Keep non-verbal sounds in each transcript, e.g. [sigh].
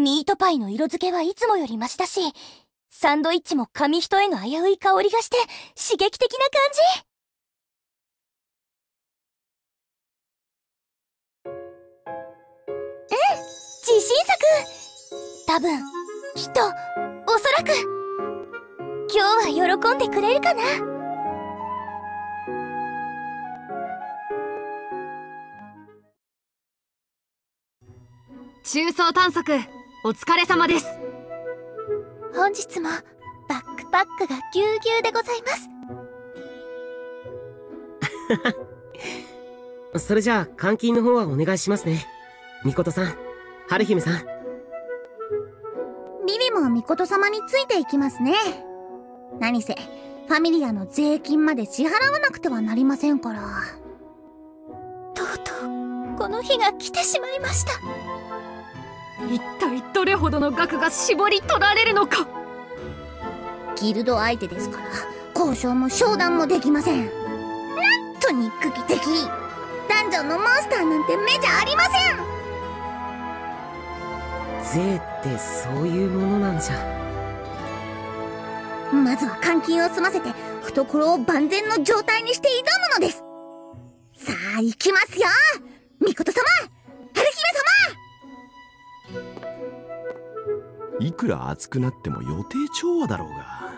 ミートパイの色付けはいつもよりマシだし、サンドイッチも紙一重の危うい香りがして刺激的な感じ。うん自信作。多分きっとおそらく。今日は喜んでくれるかな。中層探索。お疲れ様です。本日もバックパックがぎゅうぎゅうでございます。[laughs] それじゃあ監禁の方はお願いしますね。みことさん春姫さん。リリもみこと様についていきますね。何せファミリアの税金まで支払わなくてはなりませんから。とうとうこの日が来てしまいました一体どれほどの額が絞り取られるのか。ギルド相手ですから交渉も商談もできません。なんと憎き敵ダンジョンのモンスターなんて目じゃありません。税ってそういうものなんじゃ。まずは監禁を済ませて懐を万全の状態にして挑むのです。さあ行きますよ。ミコト様春姫いくら熱くなっても予定調和だろうが。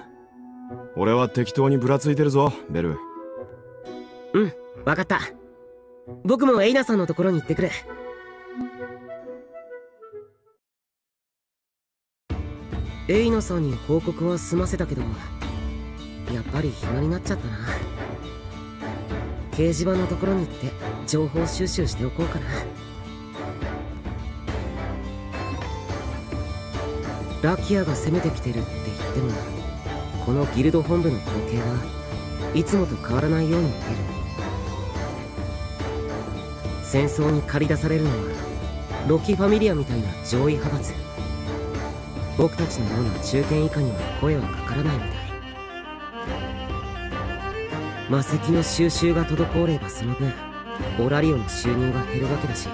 俺は適当にぶらついてるぞベル。うん分かった。僕もエイナさんのところに行ってくる。エイナさんに報告は済ませたけどやっぱり暇になっちゃったな。掲示板のところに行って情報収集しておこうかな。ラキアが攻めてきてるって言ってもこのギルド本部の光景はいつもと変わらないように見える戦争に駆り出されるのはロキファミリアみたいな上位派閥。僕たちのような中堅以下には声はかからないみたい。魔石の収集が滞ればその分オラリオの収入が減るわけだし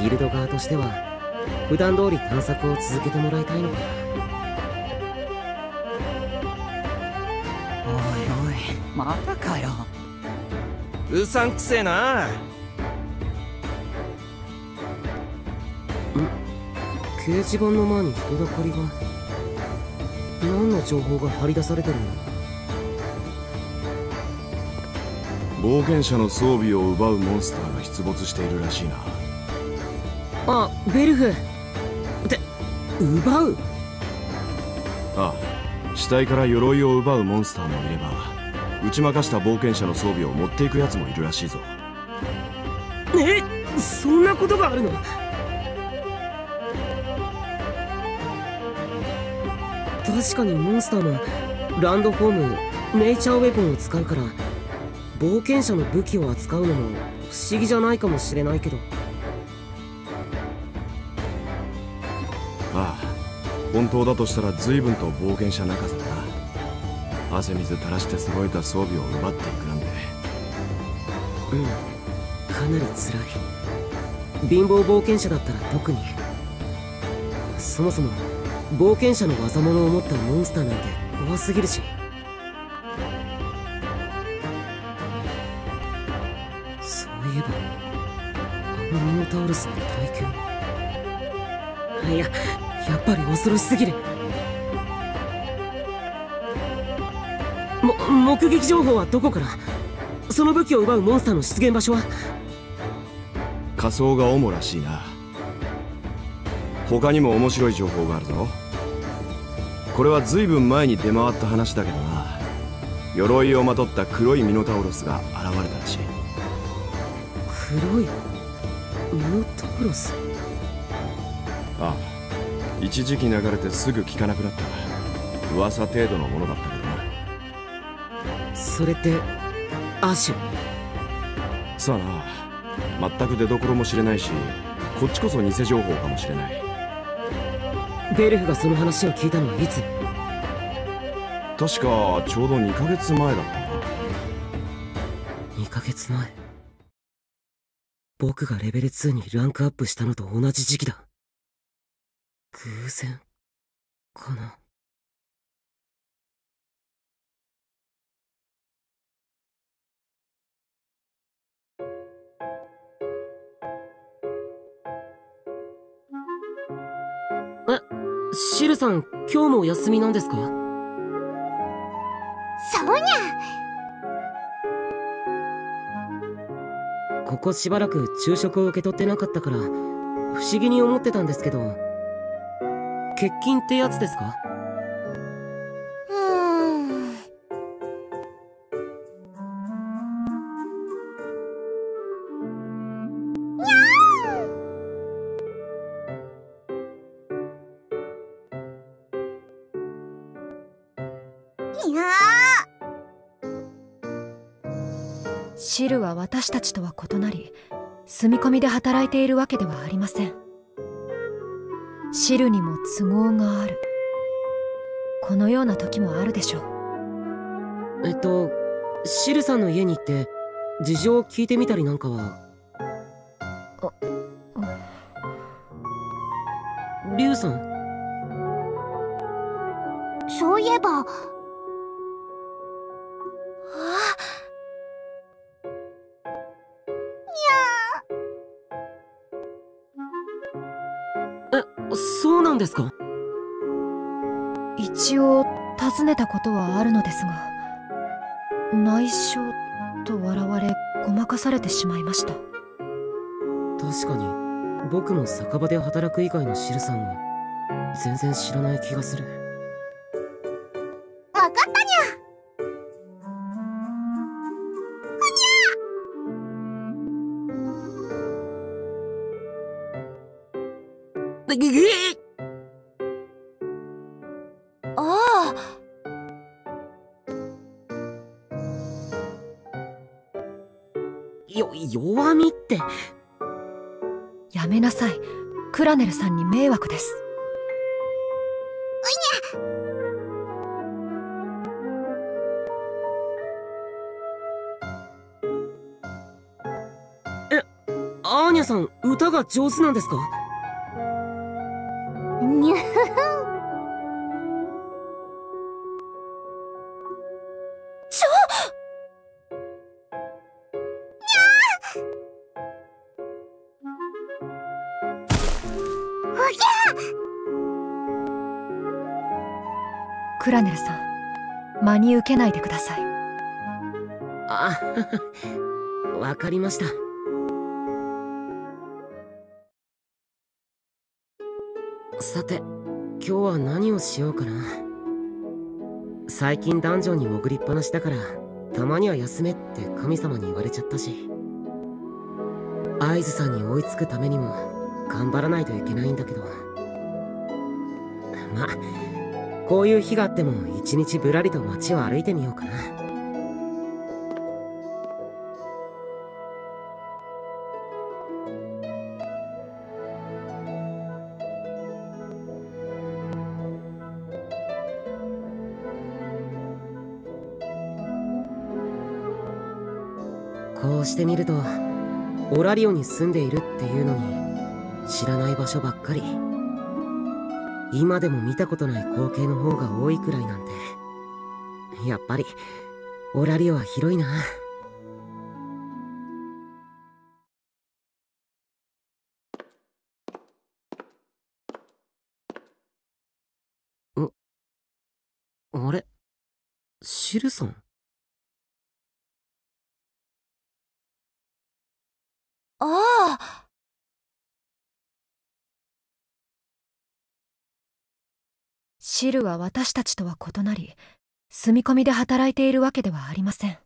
ギルド側としては普段通り探索を続けてもらいたいのかなおいおいまたかよ。うさんくせえな。掲示板の前に人だかりが。何の情報が張り出されてるんだ冒険者の装備を奪うモンスターが出没しているらしいなあベルフ。って奪う？ああ死体から鎧を奪うモンスターもいれば打ち負かした冒険者の装備を持っていくやつもいるらしいぞ。えそんなことがあるの？確かにモンスターもランドフォームネイチャーウェポンを使うから冒険者の武器を扱うのも不思議じゃないかもしれないけどああ本当だとしたら随分と冒険者泣かせだな。汗水垂らして揃えた装備を奪っていくなんて。うん。かなり辛い。貧乏冒険者だったら特に。そもそも冒険者の技物を持ったモンスターなんて怖すぎるし。そういえばあのミノタウルスの体験いやぱり恐ろしすぎる。も目撃情報はどこから？その武器を奪うモンスターの出現場所は？仮想が主らしいな。他にも面白い情報があるぞ。これは随分前に出回った話だけどな。鎧をまとった黒いミノタウロスが現れたらしい。黒い？ミノタウロス？一時期流れてすぐ聞かなくなった。噂程度のものだったけどな。それってアシュさあな。全く出どころも知れないしこっちこそ偽情報かもしれない。ベルフがその話を聞いたのはいつ？確かちょうど2ヶ月前だったな。2ヶ月前。僕がレベル2にランクアップしたのと同じ時期だ偶然かな。えシルさん今日もお休みなんですか？そうにゃ。ここしばらく昼食を受け取ってなかったから不思議に思ってたんですけど欠勤ってやつですか？シルは私たちとは異なり住み込みで働いているわけではありません。シルにも都合がある。このような時もあるでしょう。えっとシルさんの家に行って事情を聞いてみたりなんかは？リュウさん？そういえばんですか？一応尋ねたことはあるのですが内緒と笑われごまかされてしまいました。確かに僕も酒場で働く以外のシルさんを全然知らない気がするよ弱みって。やめなさい。クラネルさんに迷惑です。アーニャさん歌が上手なんですか？クラネルさん真に受けないでください。あ [laughs] わかりました。さて今日は何をしようかな。最近ダンジョンに潜りっぱなしだからたまには休めって神様に言われちゃったし。合図さんに追いつくためにも頑張らないといけないんだけど。まあこういう日があっても一日ぶらりと街を歩いてみようかな。こうしてみるとオラリオに住んでいるっていうのに知らない場所ばっかり。今でも見たことない光景の方が多いくらいなんて。やっぱりオラリオは広いな。んあれ？シルさんああシルは私たちとは異なり住み込みで働いているわけではありません。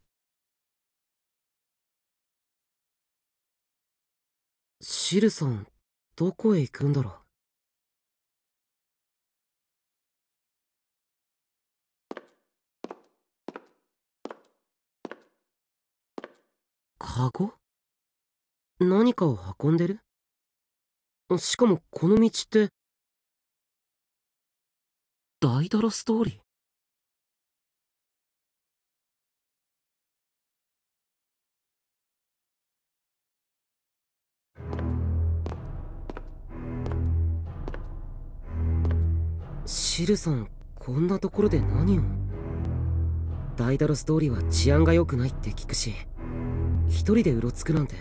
シルさんどこへ行くんだろう？カゴ？何かを運んでる？しかもこの道ってダイダロス通り？シルさんこんなところで何を？ダイダロス通りは治安が良くないって聞くし一人でうろつくなんて。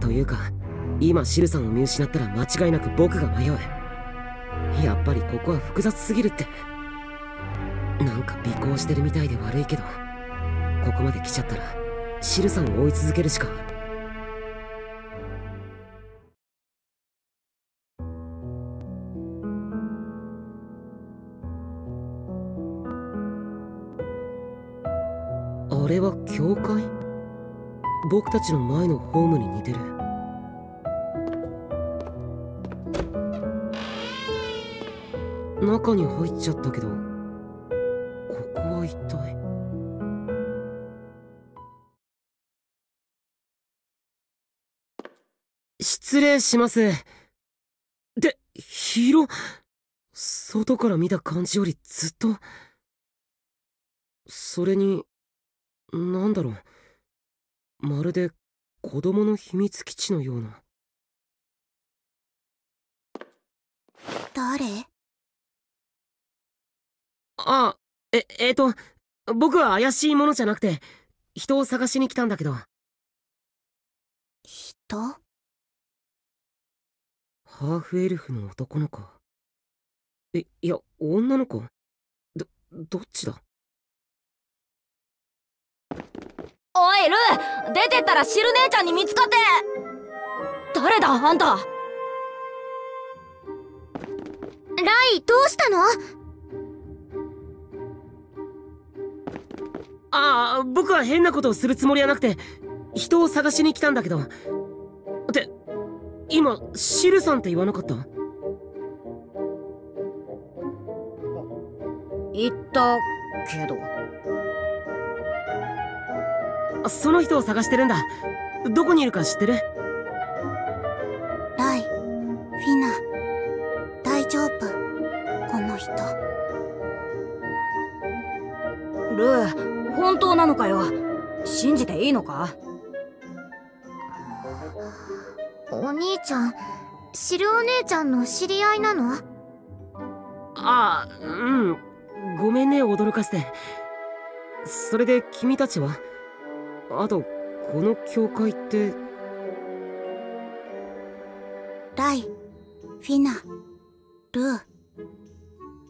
というか今シルさんを見失ったら間違いなく僕が迷う。やっぱりここは複雑すぎるって。なんか尾行してるみたいで悪いけどここまで来ちゃったらシルさんを追い続けるしか。あれは教会？僕たちの前のホームに似てる。中に入っちゃったけどここは一体？失礼します。で広外から見た感じよりずっとそれになんだろう。まるで子供の秘密基地のような。誰？あええっ、と僕は怪しいものじゃなくて人を探しに来たんだけど。人？ハーフエルフの男の子。えいや女の子？どどっちだ？おいルー出てったらシル姉ちゃんに見つかって。誰だあんた？ライどうしたの？ああ僕は変なことをするつもりはなくて人を探しに来たんだけど。って今シルさんって言わなかった？言ったけど。その人を探してるんだ。どこにいるか知ってる？本当なのかよ？信じていいのか？お兄ちゃんシルお姉ちゃんの知り合いなの？ああうん。ごめんね驚かせて。それで君たちは？あとこの教会って？ライフィナルー。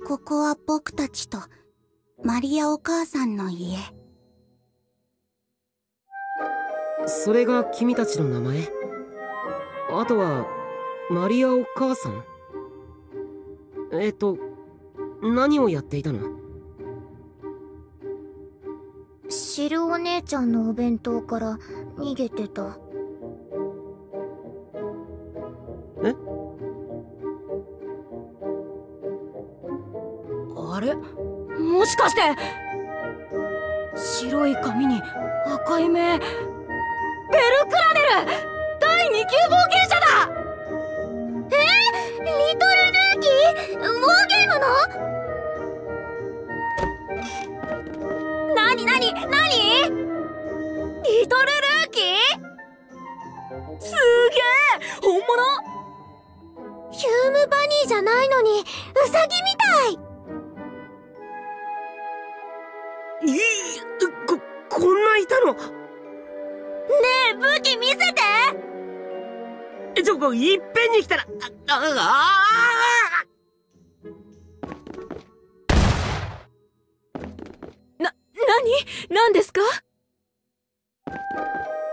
ここは僕たちとマリアお母さんの家それが君たちの名前？あとはマリアお母さん？えっ、と何をやっていたの？シルお姉ちゃんのお弁当から逃げてた。え？あれ？もしかして？白い髪に赤い目？ベルクラネル第二級冒険者だ！え？リトルルーキー？ウォーゲームの？なになに？なに？リトルルーキー？すげえ！本物？ヒュームバニーじゃないのにウサギみたいいここんないたの？え武器見せて。えちょこいっぺんに来たらあああな、何？何ですか？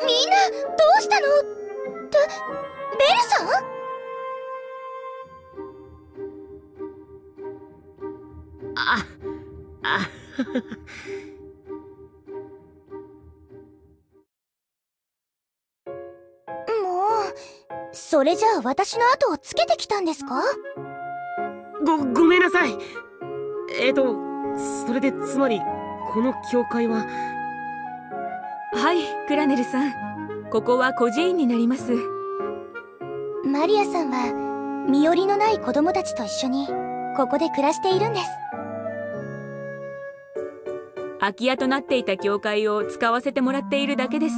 みんなどうしたの？ベベルさん？ああそれじゃあ私の後をつけてきたんですか？ごごめんなさい。えっ、とそれでつまりこの教会は？はいクラネルさん。ここは孤児院になります。マリアさんは身寄りのない子供たちと一緒にここで暮らしているんです。空き家となっていた教会を使わせてもらっているだけです。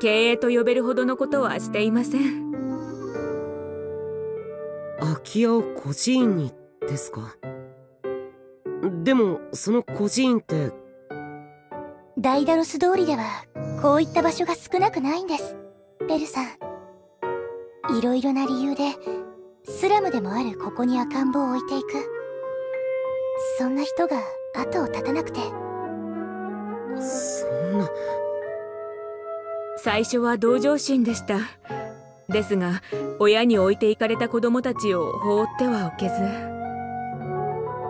経営と呼べるほどのことはしていません。空き家を孤児院にっですか？でもその孤児院ってダイダロス通りではこういった場所が少なくないんです。ベルさん。いろいろな理由でスラムでもあるここに赤ん坊を置いていく。そんな人が後を絶たなくて。そんな。最初は同情心でしたですが親に置いていかれた子供たちを放ってはおけず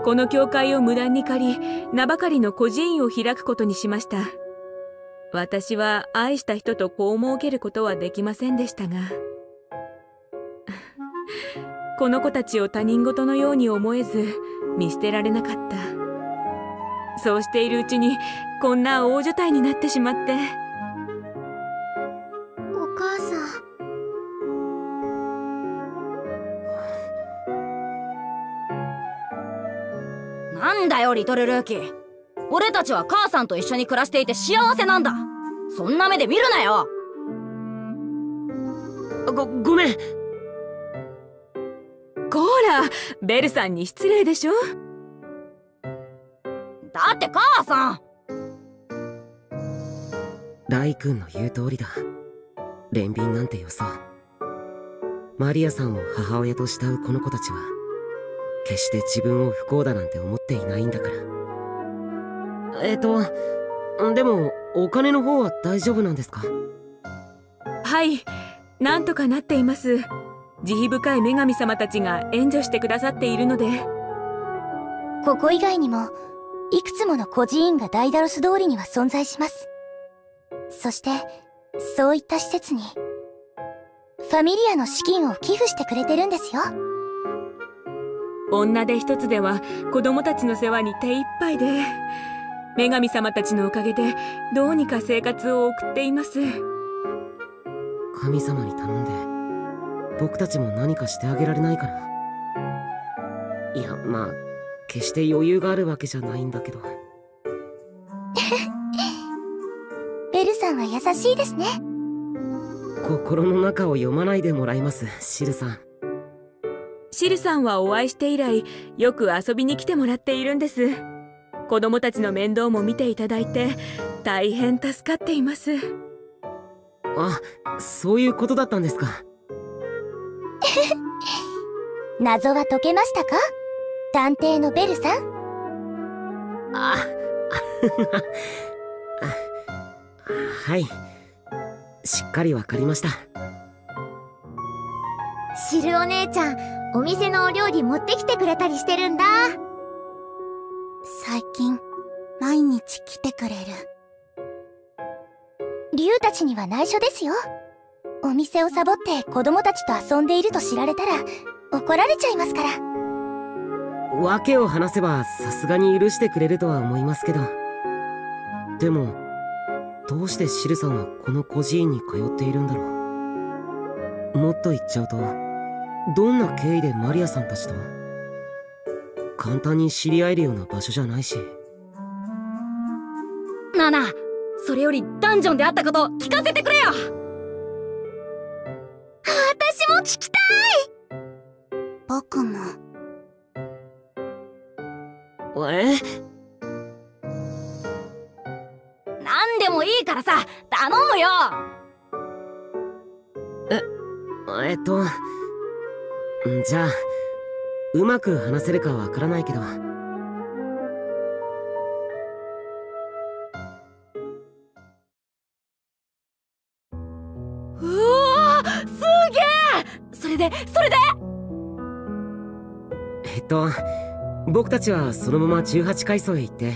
この教会を無断に借り名ばかりの孤児院を開くことにしました。私は愛した人と子を設けることはできませんでしたが [laughs] この子たちを他人事のように思えず見捨てられなかった。そうしているうちにこんな大所帯になってしまって。お母さん。なんだよリトルルーキー。俺たちは母さんと一緒に暮らしていて幸せなんだ。そんな目で見るなよ。ごごめん。こらベルさんに失礼でしょ？だって母さん。ライ君の言う通りだ。憐憫なんてよそマリアさんを母親と慕うこの子たちは決して自分を不幸だなんて思っていないんだから。えっ、とでもお金の方は大丈夫なんですか？はいなんとかなっています。慈悲深い女神様たちが援助してくださっているので。ここ以外にもいくつもの孤児院がダイダロス通りには存在します。そしてそういった施設にファミリアの資金を寄付してくれてるんですよ女手一つでは子供たちの世話に手一杯で。女神様たちのおかげでどうにか生活を送っています。神様に頼んで僕たちも何かしてあげられないかな。いやまあ決して余裕があるわけじゃないんだけど。[laughs] ベルさんは優しいですね。心の中を読まないでもらいますシルさんシルさんはお会いして以来よく遊びに来てもらっているんです。子供たちの面倒も見ていただいて大変助かっています。あそういうことだったんですか。[laughs] 謎は解けましたか？探偵のベルさん。あ [laughs] はい。しっかりわかりました。シルお姉ちゃんお店のお料理持ってきてくれたりしてるんだ。最近毎日来てくれる。竜たちには内緒ですよ。お店をサボって子供たちと遊んでいると知られたら怒られちゃいますから。訳を話せばさすがに許してくれるとは思いますけど。でもどうしてシルさんはこの孤児院に通っているんだろう。もっと言っちゃうとどんな経緯でマリアさんたちと簡単に知り合えるような場所じゃないし。ナナそれよりダンジョンであったこと聞かせてくれよ。私も聞きたい。僕も。え？何でもいいからさ頼むよ。えっとじゃあうまく話せるかわからないけど。うわすげえそれでそれで？えっと僕たちはそのまま18階層へ行って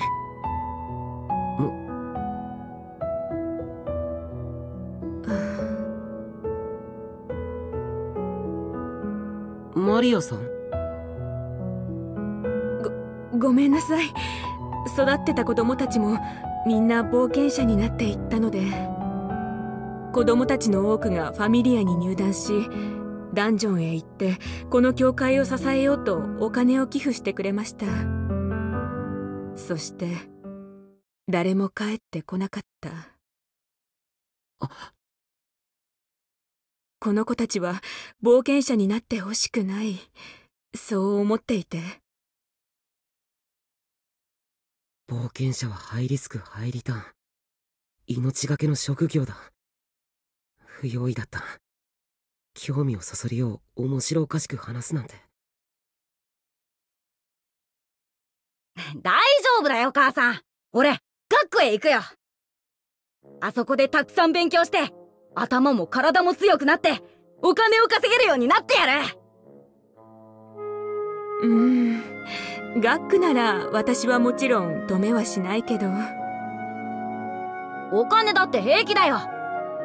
マリアさん。ごめんなさい。育ってた子供たちもみんな冒険者になっていったので。子供たちの多くがファミリアに入団しダンジョンへ行ってこの教会を支えようとお金を寄付してくれました。そして誰も帰ってこなかったこの子たちは冒険者になってほしくない。そう思っていて。冒険者はハイリスクハイリターン。命がけの職業だ。不用意だった。興味をそそるよう面白おかしく話すなんて。大丈夫だよ、母さん。俺、学校へ行くよ。あそこでたくさん勉強して、頭も体も強くなってお金を稼げるようになってやる。うーん。学区なら私はもちろん止めはしないけど。お金だって平気だよ。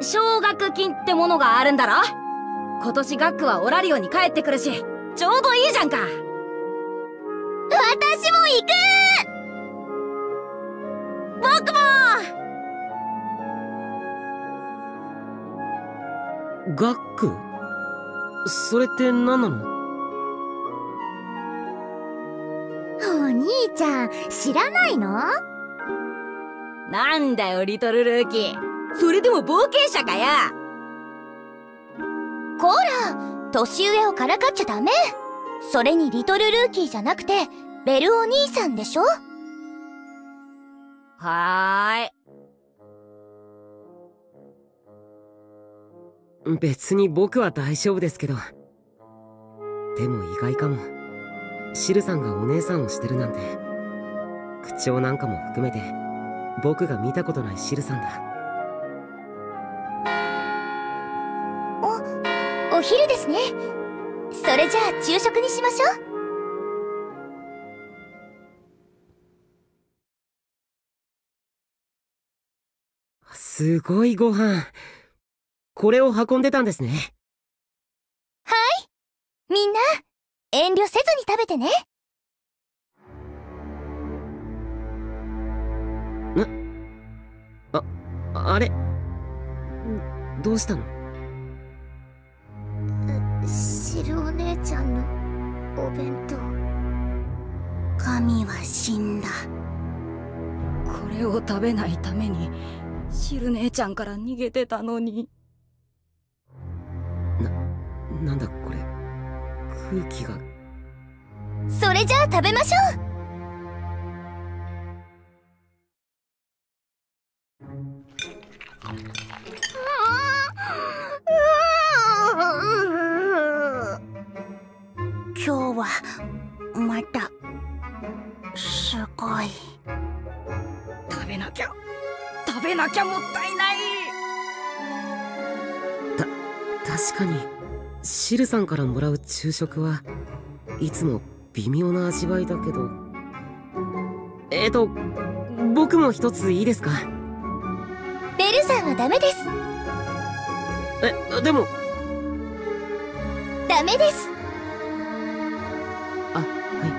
奨学金ってものがあるんだろ。今年学区はオラリオに帰ってくるしちょうどいいじゃんか。私も行く学区それって何なの？お兄ちゃん知らないの？なんだよリトルルーキー。それでも冒険者かよこら年上をからかっちゃダメ。それにリトルルーキーじゃなくてベルお兄さんでしょ？はーい別に僕は大丈夫ですけど。でも意外かも。シルさんがお姉さんをしてるなんて。口調なんかも含めて。僕が見たことないシルさんだ。お昼ですね。それじゃあ昼食にしましょう。すごいご飯これを運んでたんですね。はい。みんな遠慮せずに食べてね。ああれ？どうしたの？汁お姉ちゃんのお弁当。神は死んだ。これを食べないためにシル姉ちゃんから逃げてたのになんだこれ。空気が。それじゃあ食べましょう。今日はまたすごい。食べなきゃ。食べなきゃもったいない。確かにシルさんからもらう昼食はいつも微妙な味わいだけど。えっ、ー、と僕も一ついいですか？ベルさんはダメです。えでも。ダメです。あはい。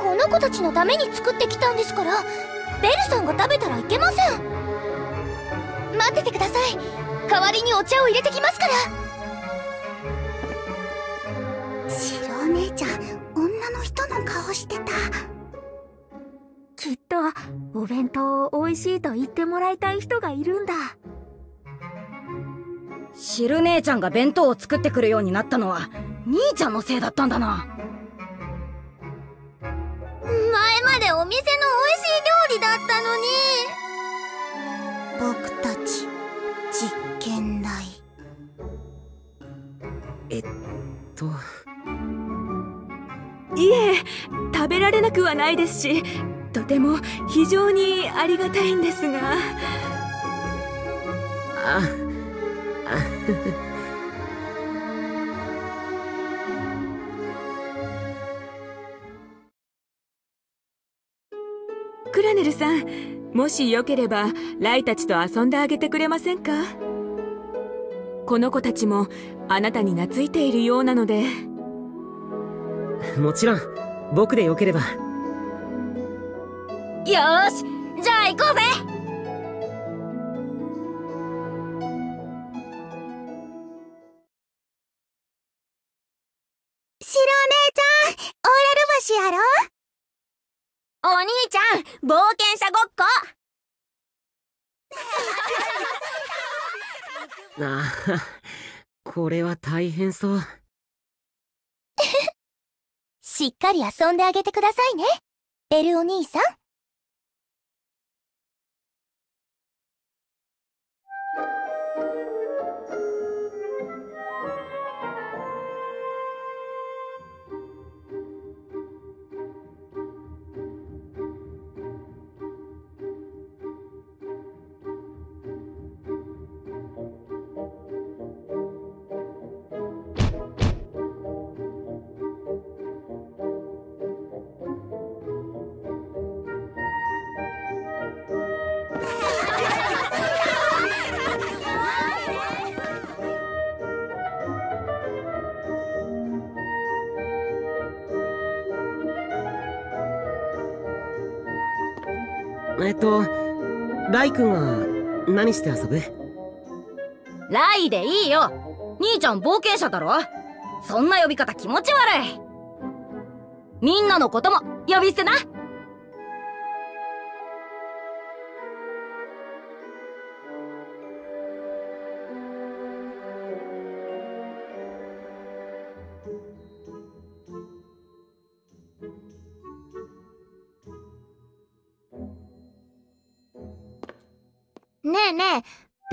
この子たちのために作ってきたんですからベルさんが食べたらいけません。待っててください代わりにお茶を入れてきますから。白お姉ちゃん女の人の顔してた。きっとお弁当を美味しいと言ってもらいたい人がいるんだ。シル姉ちゃんが弁当を作ってくるようになったのは兄ちゃんのせいだったんだな。前までお店の美味しい料理だったのに。僕と。いえ食べられなくはないですしとても非常にありがたいんですが。ああ。クラネルさんもしよければライたちと遊んであげてくれませんか？この子たちもあなたに懐いているようなので。もちろん僕でよければ。よしじゃあ行こうぜ。白お姉ちゃんオーラル橋やろ？お兄ちゃん冒険者ごっこ [laughs] ああこれは大変そう。[laughs] しっかり遊んであげてくださいね。ベルお兄さん。とライ君は何して遊ぶ？ライでいいよ。兄ちゃん冒険者だろ？そんな呼び方気持ち悪い。みんなのことも呼び捨てな。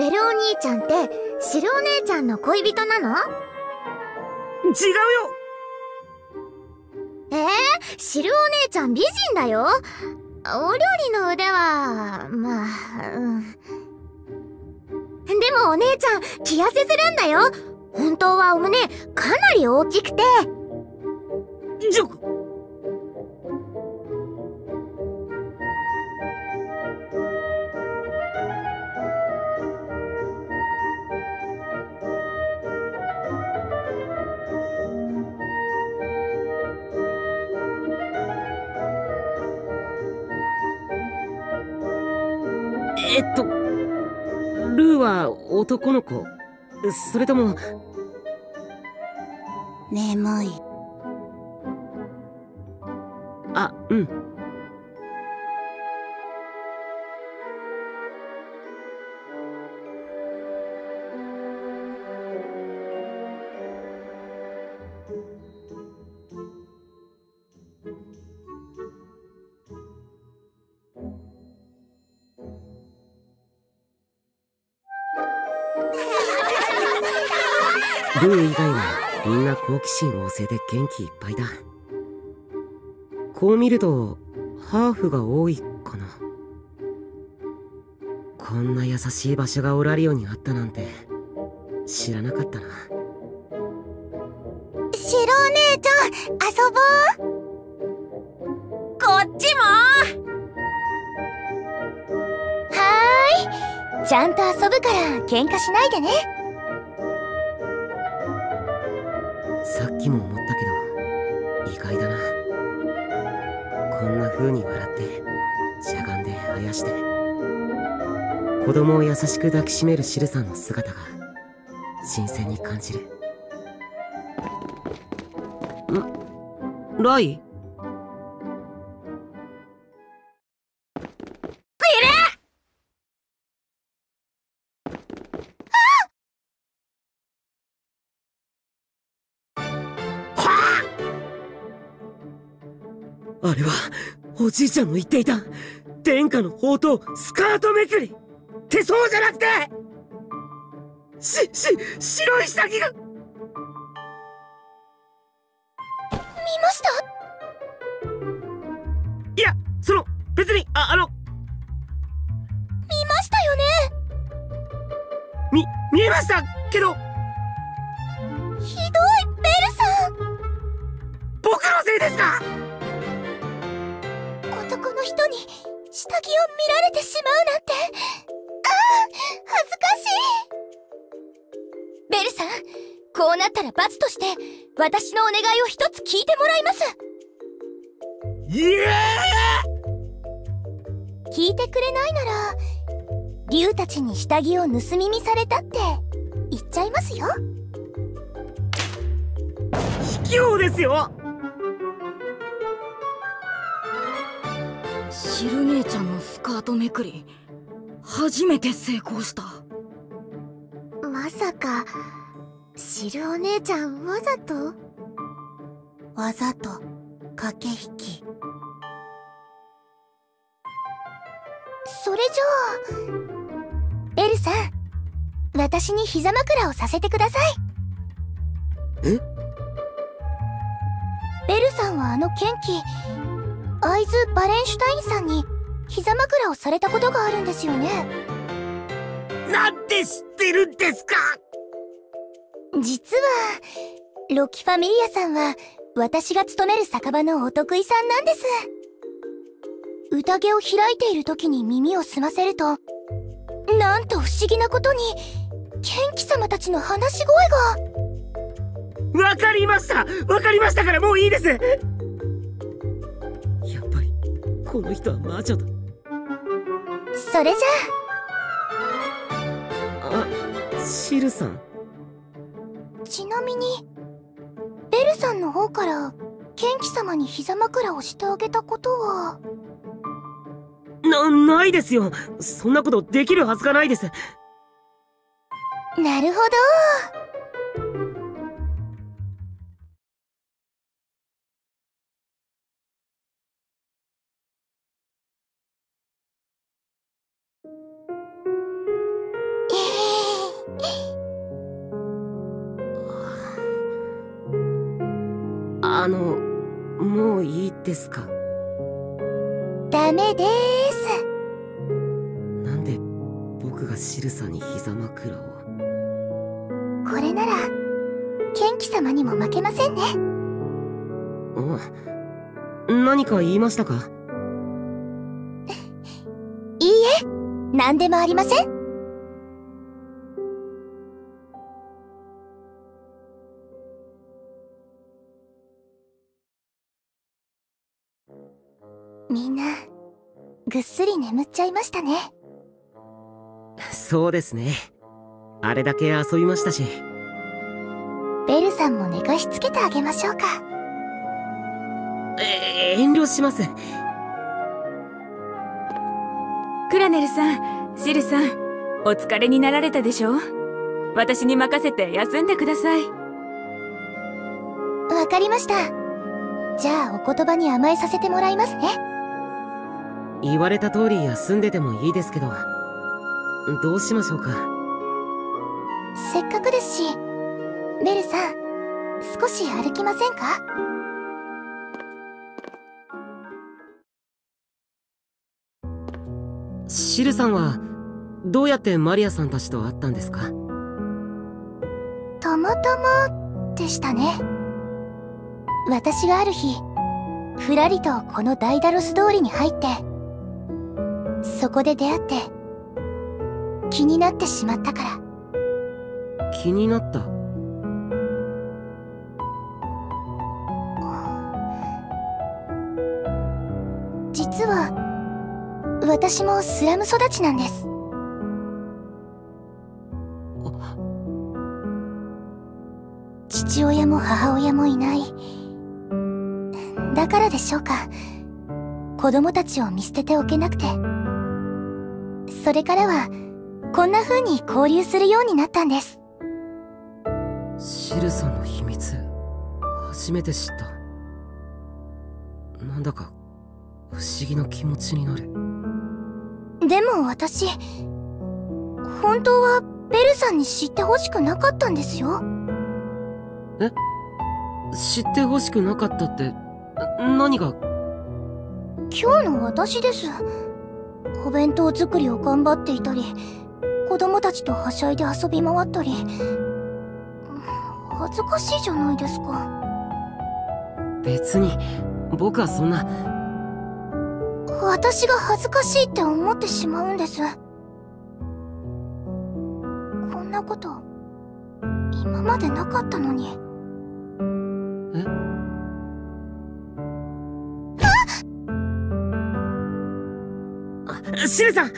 ベルお兄ちゃんってシルお姉ちゃんの恋人なの？違うよ。えー、シルお姉ちゃん美人だよ。お料理の腕はまあうん。でもお姉ちゃん気痩せするんだよ。本当はお胸かなり大きくてえっとルーは男の子？それとも。眠い。奇心旺盛で元気いっぱいだ。こう見るとハーフが多いかな。こんな優しい場所がオラリオにあったなんて知らなかったな。シルお姉ちゃん遊ぼう。こっちも。はーい。ちゃんと遊ぶから喧嘩しないでね。きも思ったけど意外だな。こんな風に笑ってしゃがんであやして子供を優しく抱きしめるシルさんの姿が新鮮に感じる。ん？ライ？おじいちゃんの言っていた天下の宝刀スカートめくり。ってそうじゃなくて！し、し、白い下着が！見ました？いやその別にああの。見ましたよね？み見えました？けど。ひどいベルさん。僕のせいですか？男の人に下着を見られてしまうなんてああ恥ずかしいベルさんこうなったら罰として私のお願いを一つ聞いてもらいます。いや聞いてくれないなら竜たちに下着を盗み見されたって言っちゃいますよ。卑怯ですよシル姉ちゃんのスカートめくり初めて成功した。まさかシルお姉ちゃんわざと？わざと駆け引き。それじゃあベルさん私に膝枕をさせてください。え？ベルさんはあのケンキアイズ・バレンシュタインさんに膝枕をされたことがあるんですよね。なんで知ってるんですか？実はロキファミリアさんは私が勤める酒場のお得意さんなんです。宴を開いている時に耳を澄ませるとなんと不思議なことにケンキ様たちの話し声が。わかりました。わかりましたからもういいですこの人は魔女だ。それじゃあ。あシルさん。ちなみにベルさんの方からケンキ様に膝枕をしてあげたことは。な、ないですよ。そんなことできるはずがないです。なるほど何か言いましたか？[laughs] いいえ何でもありません。みんなぐっすり眠っちゃいましたね。そうですね。あれだけ遊びましたし。ベルさんも寝かしつけてあげましょうか。え遠慮します。クラネルさんシルさんお疲れになられたでしょ私に任せて休んでください。わかりました。じゃあお言葉に甘えさせてもらいますね。言われた通り休んでてもいいですけどどうしましょうか？せっかくですしベルさん少し歩きませんか？シルさんはどうやってマリアさんたちと会ったんですか？たまたまでしたね。私がある日ふらりとこのダイダロス通りに入ってそこで出会って気になってしまったから。気になった？私もスラム育ちなんです。父親も母親もいない。だからでしょうか。子供たちを見捨てておけなくて。それからはこんな風に交流するようになったんです。シルさんの秘密初めて知った。なんだか不思議な気持ちになる。でも私本当はベルさんに知ってほしくなかったんですよ。え？知ってほしくなかったって何が？今日の私です。お弁当作りを頑張っていたり子供たちとはしゃいで遊び回ったり。恥ずかしいじゃないですか。別に僕はそんな私が恥ずかしいって思ってしまうんです。こんなこと今までなかったのに。え？あ！シルさん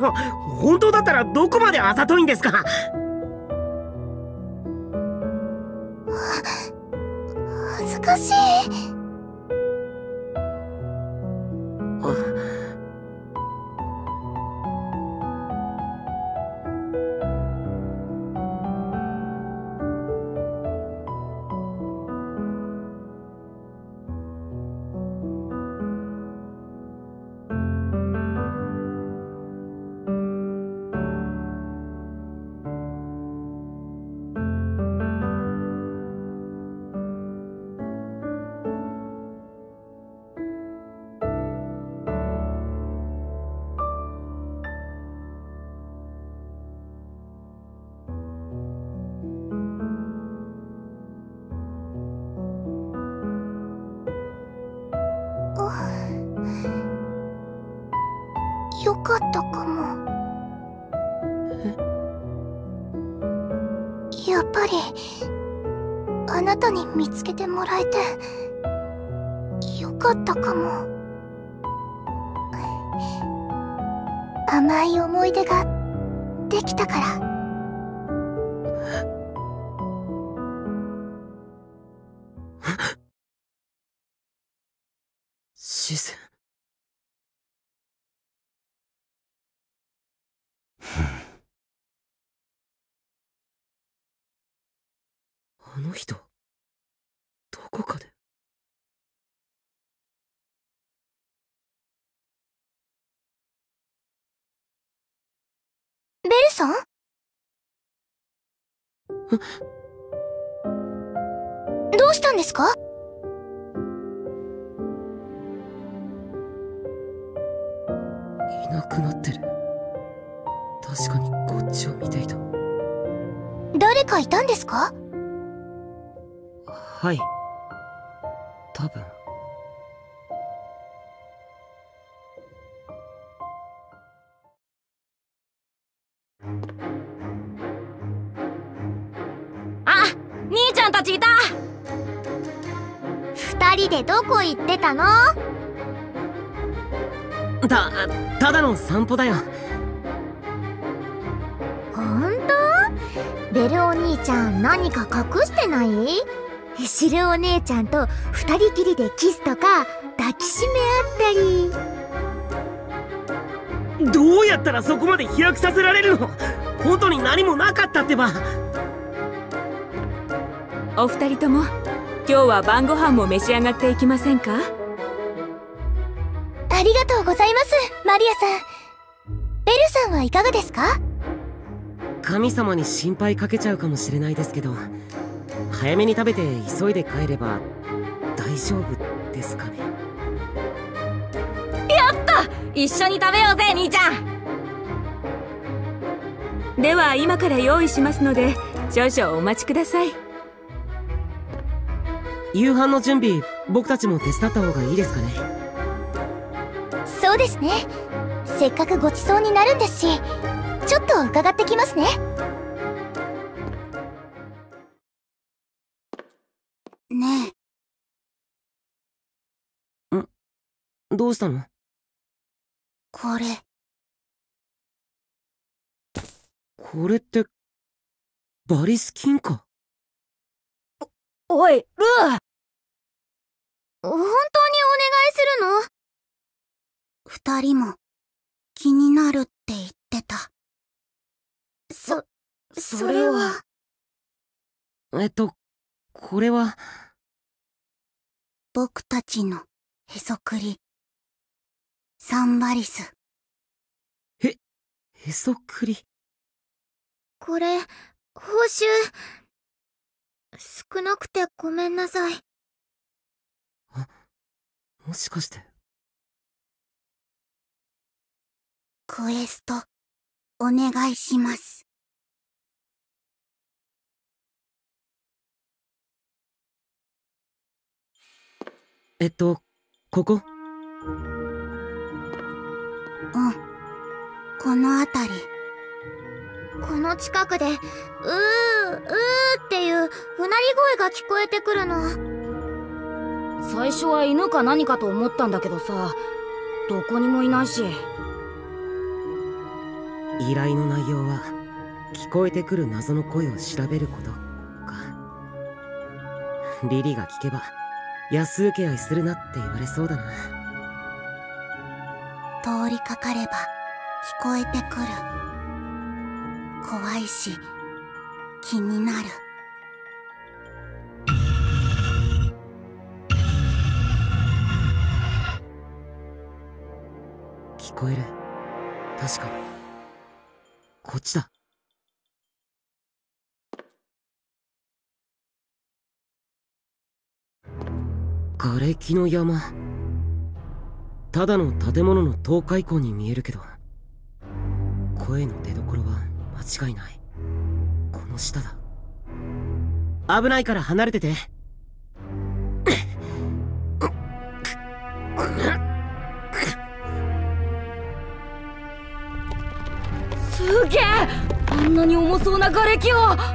よ本当だったらどこまであざといんですか？見つけてもらえてよかったかも。甘い思い出ができたから。シズ [laughs] あの人さん？どうしたんですか？いなくなってる。確かにこっちを見ていた。誰かいたんですか？はい。多分二人でどこ行ってたの？たただの散歩だよ。ほんとベルお兄ちゃん何か隠してない？シルお姉ちゃんと二人きりでキスとか抱きしめ合ったり。どうやったらそこまで飛躍させられるの？本当に何もなかったってば。お二人とも今日は晩ご飯も召し上がっていきませんか？ありがとうございますマリアさん。ベルさんはいかがですか？神様に心配かけちゃうかもしれないですけど早めに食べて急いで帰れば大丈夫ですかね？やった！一緒に食べようぜ兄ちゃん。では今から用意しますので少々お待ちください夕飯の準備僕たちも手伝った方がいいですかね？そうですね。せっかくごちそうになるんですしちょっと伺ってきますね。ねどうしたの？これ。これってバリス金か？おいルー。本当にお願いするの？二人も気になるって言ってた。そそれは。えっとこれは？僕たちのへそくり。サンバリス。へそくり？これ報酬少なくてごめんなさい。もしかして。クエストお願いします。えっとここ？うん。この辺り。この近くで。うーうー声が聞こえてくるの。最初は犬か何かと思ったんだけどさどこにもいないし。依頼の内容は聞こえてくる謎の声を調べることか。リリが聞けば安請け合いするなって言われそうだな。通りかかれば聞こえてくる。怖いし気になるこえる。確かに。こっちだ。瓦礫の山。ただの建物の倒壊痕に見えるけど声の出所は間違いない。この下だ。危ないから離れてて。あんなに重そうな瓦礫を。あかっ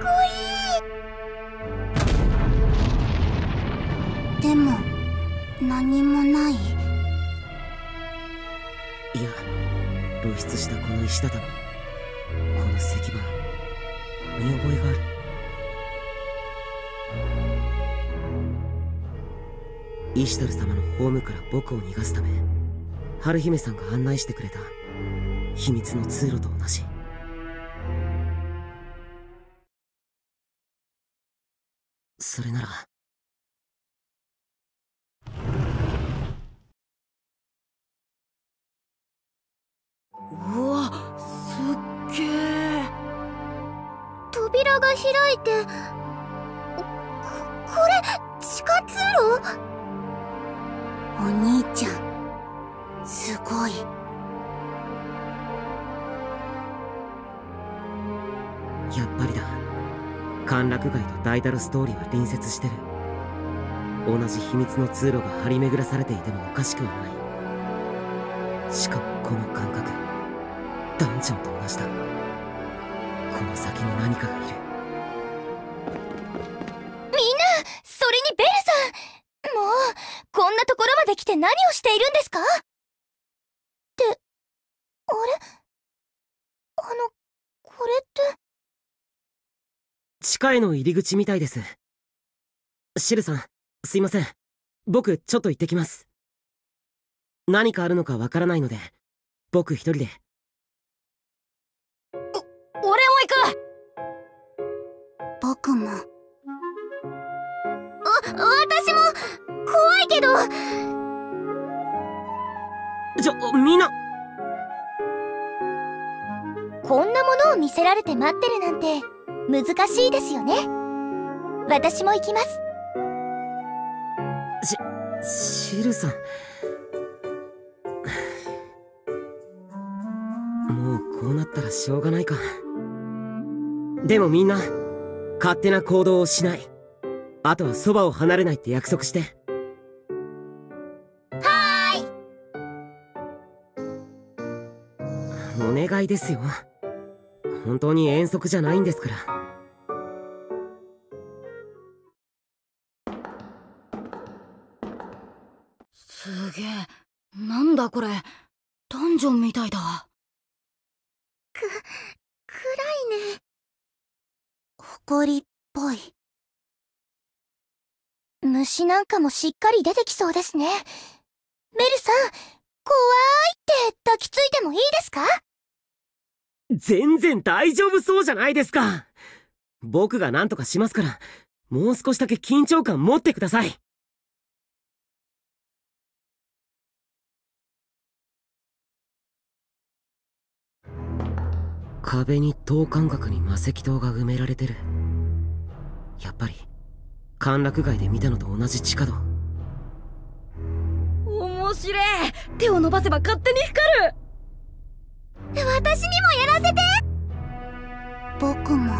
こいい。でも何もない。いや露出したこの石畳この石板見覚えがある。イシュタル様のホームから僕を逃がすため。春姫さんが案内してくれた。秘密の通路と同じ。それなら。うわすっげえ扉が開いてここれ地下通路？お兄ちゃん。すごい。やっぱりだ。歓楽街とダイダロス通りは隣接してる。同じ秘密の通路が張り巡らされていてもおかしくはない。しかもこの感覚。ダンジョンと同じだ。この先に何かがいる。地下への入り口みたいです。シルさんすいません。僕ちょっと行ってきます。何かあるのかわからないので僕一人で。俺も行く。僕も。わ私も。怖いけど。ちょみんな。こんなものを見せられて待ってるなんて難しいですよね。私も行きます。しシルさん。もうこうなったらしょうがないか。でもみんな勝手な行動をしない。あとはそばを離れないって約束して。はお願いですよ。本当に遠足じゃないんですからなんかもしっかり出てきそうですね。ベルさん怖いって抱きついてもいいですか？全然大丈夫そうじゃないですか。僕が何とかしますからもう少しだけ緊張感持ってください。壁に等間隔に魔石塔が埋められてる。やっぱり歓楽街で見たのと同じ地下道。面白い。手を伸ばせば勝手に光る。私にもやらせて。僕も。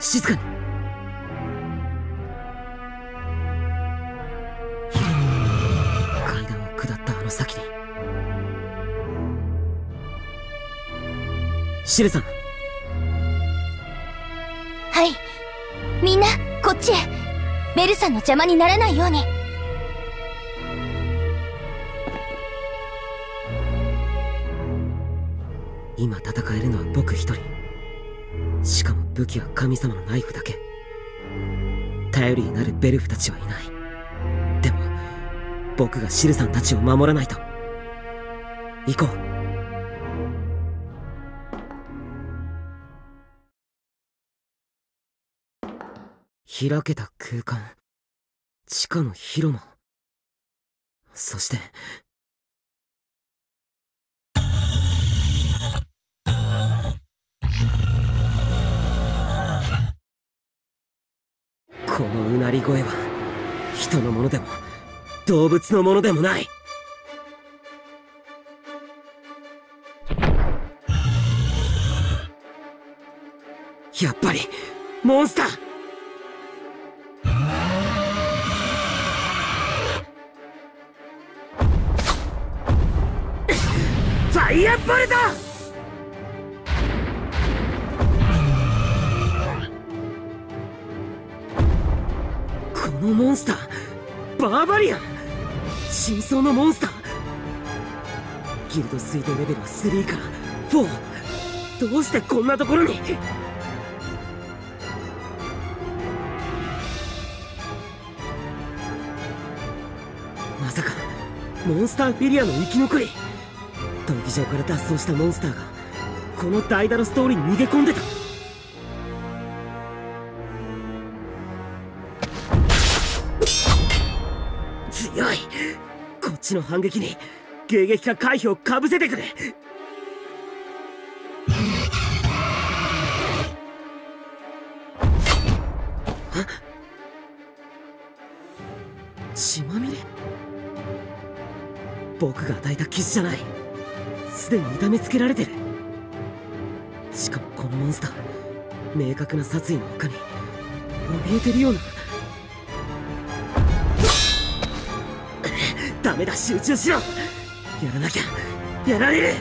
静かに。階段を下ったあの先に。シルさんはい。みんなこっちへ。ベルさんの邪魔にならないように。今戦えるのは僕一人。しかも武器は神様のナイフだけ。頼りになるベルフたちはいない。でも僕がシルさんたちを守らないと。行こう。開けた空間。地下の広間。そして。このうなり声は人のものでも動物のものでもない。やっぱりモンスター！バレた！このモンスターバーバリアン！真相のモンスター！ギルド推定レベルは3から4どうしてこんなところに？まさかモンスターフィリアの生き残り！闘技場から脱走したモンスターがこのダイダロス通りに逃げ込んでた。強い。こっちの反撃に迎撃か回避をかぶせてくれ。血まみれ？僕が与えた傷じゃない。すでに痛めつけられてる。しかもこのモンスター明確な殺意の他に怯えてるような。ダメだ集中しろ。やらなきゃやられる。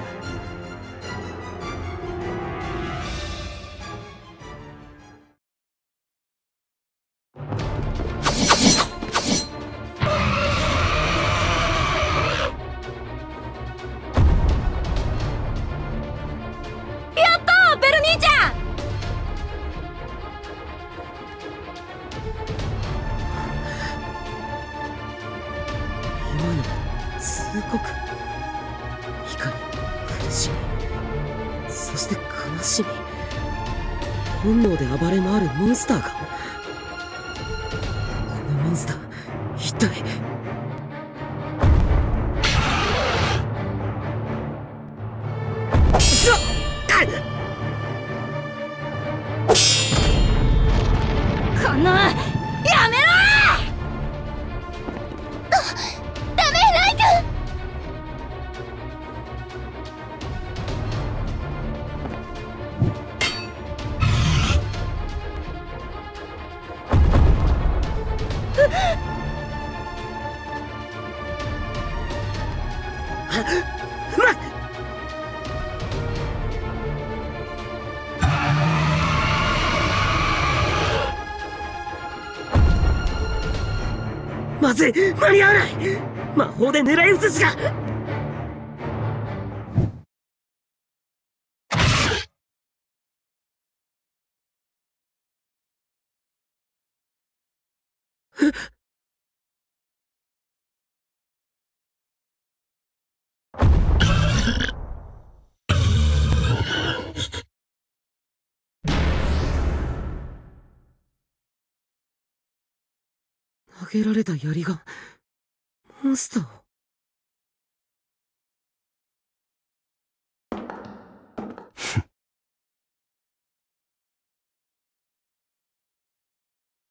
ず間に合わない。魔法で狙い撃つしか投げられた槍がモンスターを。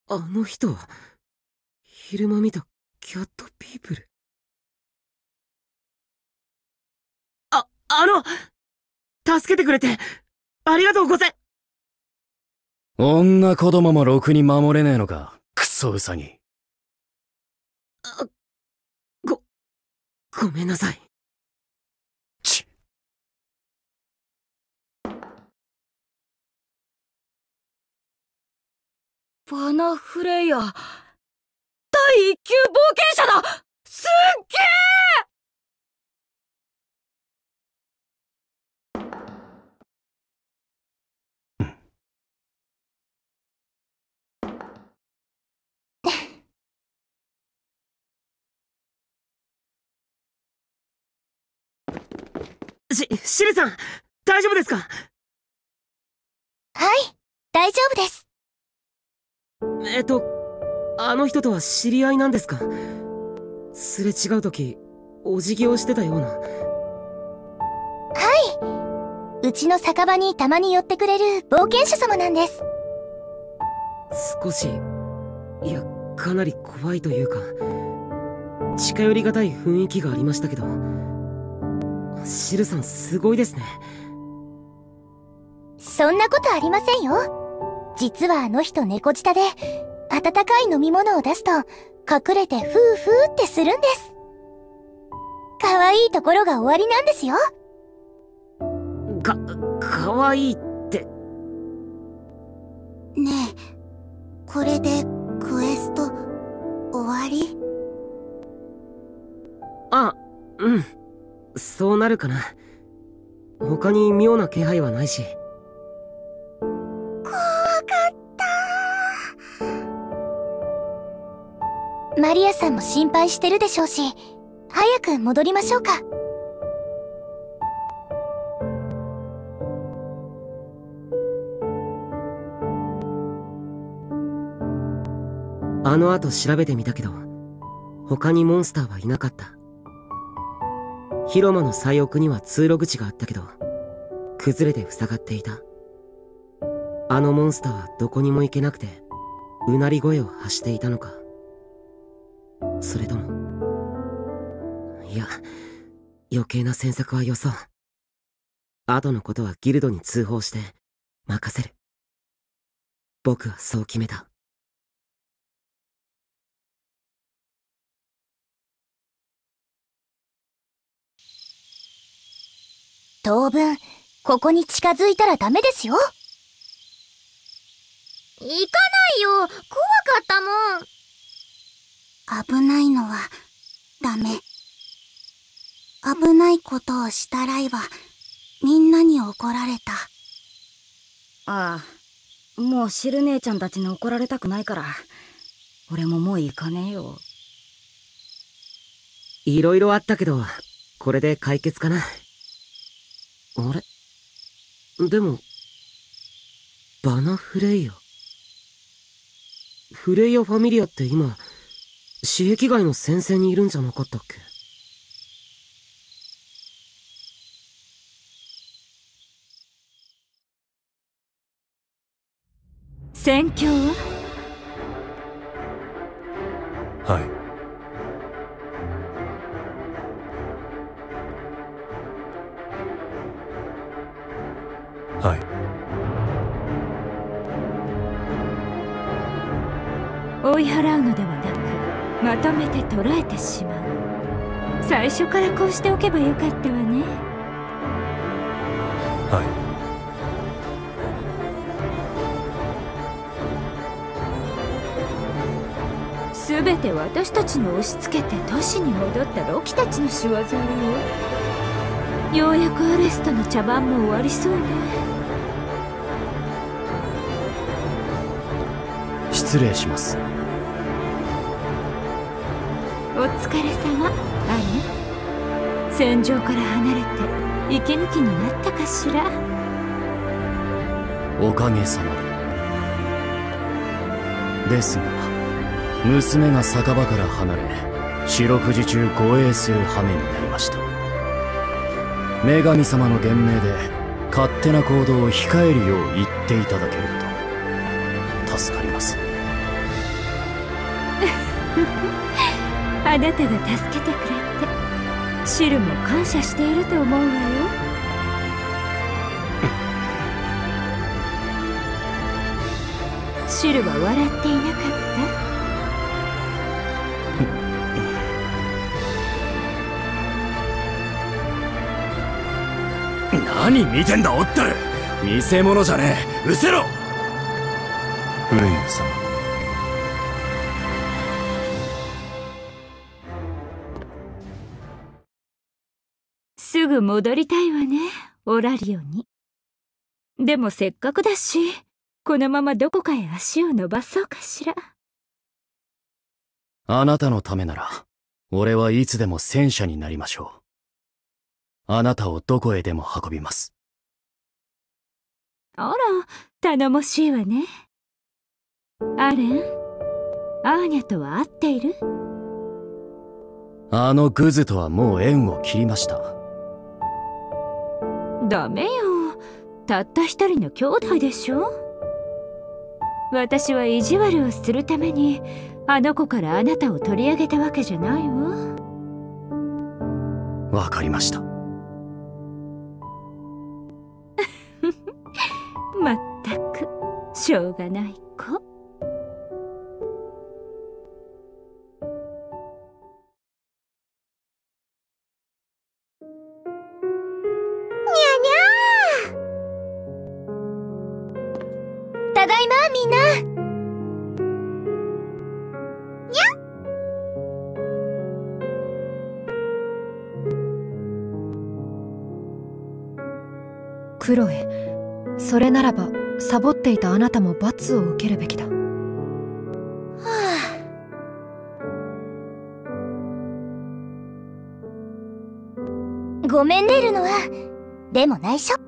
あの人は昼間見たキャットピープル。ああの助けてくれてありがとうござい女子供もろくに守れねえのか、クソウサギ。ごごめんなさい。ち。バナフレイヤ第一級冒険者だ！すっげえシルさん大丈夫ですか？はい大丈夫です。えっとあの人とは知り合いなんですか？すれ違う時お辞儀をしてたような。うちの酒場にたまに寄ってくれる冒険者様なんです。少しいやかなり怖いというか近寄りがたい雰囲気がありましたけどシルさんすごいですね。そんなことありませんよ。実はあの人猫舌で温かい飲み物を出すと隠れてフーフーってするんです。可愛いところが終わりなんですよ。わいいって。ねえこれでクエスト終わり？あうんそうなるかな。他に妙な気配はないし。怖かった。マリアさんも心配してるでしょうし早く戻りましょうか。あの後調べてみたけど他にモンスターはいなかった広間の最奥には通路口があったけど崩れて塞がっていた。あのモンスターはどこにも行けなくてうなり声を発していたのか。それともいや余計な詮索はよそう。後のことはギルドに通報して任せる。僕はそう決めた。当分ここに近づいたらダメですよ。行かないよ。怖かったもん。危ないのはダメ。危ないことをしたらいはみんなに怒られた。ああもうシル姉ちゃんたちに怒られたくないから。俺ももう行かねえよ。いろいろあったけどこれで解決かなあれ？でもバナフレイヤフレイヤファミリアって今私壁外の戦線にいるんじゃなかったっけ？戦況は？まとめて捕らえてしまう。最初からこうしておけばよかったわね。はい。全て私たちの押し付けて都市に戻ったロキたちの仕業よようやくアレストの茶番も終わりそうね。失礼しますお疲れ様。アニ戦場から離れて息抜きになったかしら？おかげさまで。ですが娘が酒場から離れ四六時中護衛する羽目になりました。女神様の言命で勝手な行動を控えるよう言っていただけると助かります [laughs] あなたが助けてくれてシルも感謝していると思うわよ。シルは笑っていなかった。何見てんだおったる。見せ物じゃねえ。失せろ。フレイヤ様戻りたいわねオラリオに。でもせっかくだしこのままどこかへ足を伸ばそうかしら。あなたのためなら俺はいつでも戦車になりましょう。あなたをどこへでも運びます。あら頼もしいわね。アレンアーニャとは会っている？あのグズとはもう縁を切りましたダメよ。たった一人の兄弟でしょ？私は意地悪をするためにあの子からあなたを取り上げたわけじゃないわ。わかりました。[laughs] まったくしょうがない子クロエそれならばサボっていたあなたも罰を受けるべきだ。はあ。ごめんねルノはでも内緒。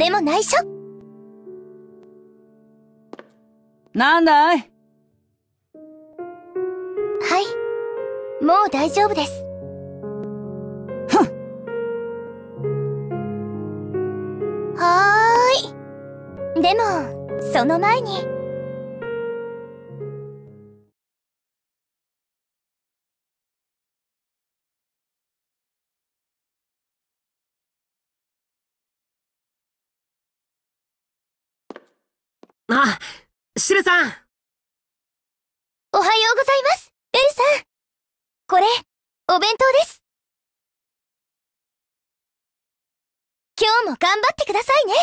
れも内緒？なんだい？はい。もう大丈夫です。はーい。でもその前にお弁当です。今日も頑張ってくださいね。